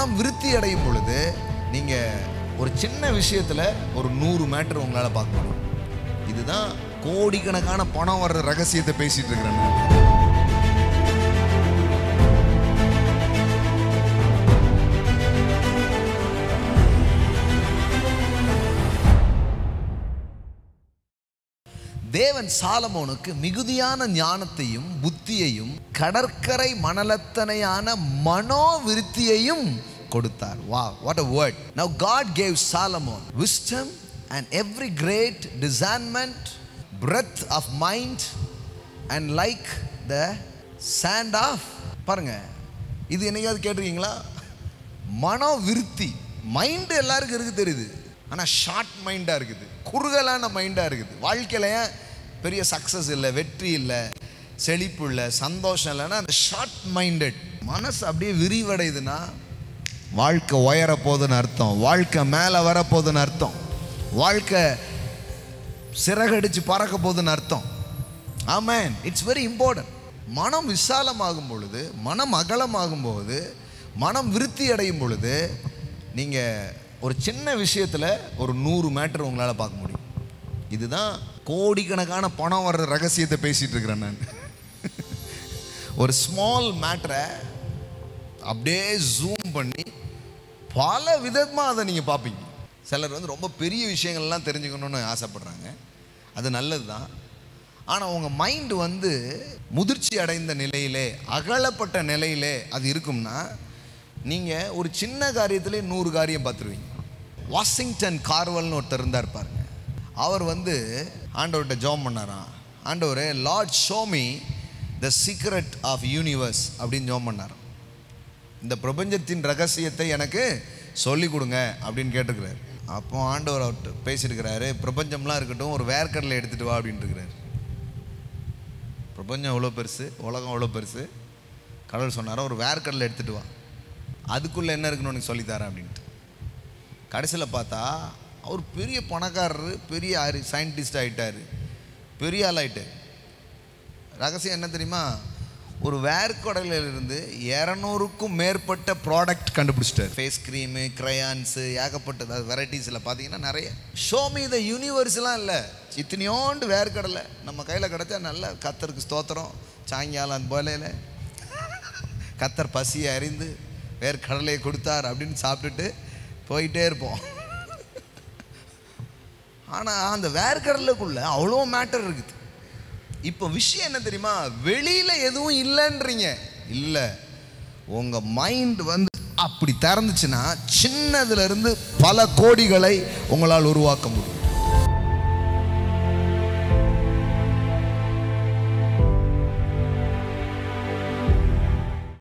மனம் விருத்தி அடையும் பொழுது நீங்கள் ஒரு சின்ன விஷயத்தில் ஒரு நூறு மேட்டர் உங்களால் பார்க்க முடியும். இதுதான் கோடிக்கணக்கான பணம் வர்ற ரகசியத்தை பேசிகிட்டு இருக்கிறேன். தேவன் சாலமோனுக்கு மிகுதியான ஞானத்தையும் புத்தியையும் கடற்கரை மணலத்தனையான மனோவிருத்தியையும் கொடுத்தார். வா what a word now God gave Solomon wisdom and every great discernment breadth of mind and like the sand of பாருங்க இது என்னைக்காவது கேட்டிருக்கீங்களா? மனோவிருத்தி. மைண்டு எல்லாருக்கும் இருக்கு தெரியுது. ஆனால் ஷார்ட் மைண்டாக இருக்குது. குறுகலான மைண்டாக இருக்குது. வாழ்க்கையில ஏன் பெரிய சக்ஸஸ் இல்லை வெற்றி இல்லை செழிப்பு இல்லை சந்தோஷம் இல்லைன்னா அந்த ஷார்ட் மைண்டட் மனசு அப்படியே விரிவடையுதுன்னா வாழ்க்கை உயர போகுதுன்னு அர்த்தம். வாழ்க்கை மேலே வரப்போகுதுன்னு அர்த்தம். வாழ்க்கை சிறகடிச்சு பறக்க போகுதுன்னு அர்த்தம். ஆமேன். இட்ஸ் வெரி இம்பார்ட்டன்ட் மனம் விசாலமாகும் பொழுது மனம் அகலமாகும் போது மனம் விருத்தி அடையும் பொழுது நீங்கள் ஒரு சின்ன விஷயத்தில் ஒரு நூறு மேட்டர் உங்களால் பார்க்க முடியும். இதுதான் கோடிக்கணக்கான பணம் வர்ற ரகசியத்தை பேசிகிட்டு இருக்கிறேன் நான். ஒரு ஸ்மால் மேட்டரை அப்படியே ஜூம் பண்ணி பல விதமாக அதை நீங்கள் பார்ப்பீங்க. சிலர் வந்து ரொம்ப பெரிய விஷயங்கள்லாம் தெரிஞ்சுக்கணும்னு ஆசைப்பட்றாங்க. அது நல்லது தான் ஆனால் உங்கள் மைண்டு வந்து முதிர்ச்சி அடைந்த நிலையிலே அகலப்பட்ட நிலையிலே அது இருக்கும்னா நீங்கள் ஒரு சின்ன காரியத்திலே நூறு காரியம் பார்த்துருவீங்க. வாஷிங்டன் கார்வல்னு ஒருத்தர் இருந்தார் பாருங்க. அவர் வந்து ஆண்டவர்கிட்ட ஜோம் பண்ணாராம். ஆண்டவர் Lord show me the secret of universe அப்படின்னு ஜோம் பண்ணார் இந்த பிரபஞ்சத்தின் ரகசியத்தை எனக்கு சொல்லி கொடுங்க அப்படின்னு கேட்டிருக்கிறார். அப்போ ஆண்டவர் அவர்கிட்ட பேசியிருக்கிறாரு பிரபஞ்சம்லாம் இருக்கட்டும் ஒரு வேர்க்கடலை எடுத்துகிட்டு வா அப்படின்ட்டு இருக்கிறார். பிரபஞ்சம் அவ்வளோ பெருசு? உலகம் அவ்வளோ பெருசு? கடவுள் சொன்னாரோ ஒரு வேர்க்கடலை எடுத்துகிட்டு வா. அதுக்குள்ளே என்ன இருக்குன்னு உனக்கு சொல்லித்தரேன் அப்படின்ட்டு. கடைசியில் பார்த்தா அவர் பெரிய பணக்காரர் பெரிய ஆறு சயின்டிஸ்ட் ஆகிட்டார் பெரிய ஆள் ரகசியம் என்ன தெரியுமா? ஒரு வேர்க்கடலிலிருந்து இரநூறுக்கும் மேற்பட்ட ப்ராடக்ட் கண்டுபிடிச்சிட்டார். ஃபேஸ் க்ரீமு க்ரையான்ஸு ஏகப்பட்டது. வெரைட்டிஸில் பார்த்தீங்கன்னா நிறைய. ஷோமி த யூனிவர்ஸ்லாம் இல்லை. இத்தனையோண்டு வேர்க்கடலை நம்ம கையில் கிடச்சா நல்ல கத்தருக்கு ஸ்தோத்திரம். சாயங்காலம் அந்த போலையில் கத்தர் பசியை அறிந்து வேர்க்கடலையை கொடுத்தார் அப்படின்னு சாப்பிட்டுட்டு போயிட்டே இருப்போம். ஆனால் அந்த வேர்க்கடலுக்குள்ள அவ்வளோ மேட்டர் இருக்குது. இப்போ விஷயம் என்ன தெரியுமா? வெளியில் எதுவும் இல்லைன்றீங்க. இல்லை. உங்கள் மைண்ட் வந்து அப்படி திறந்துச்சுன்னா சின்னதுலேருந்து பல கோடிகளை உங்களால் உருவாக்க முடியும்.